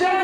Yeah.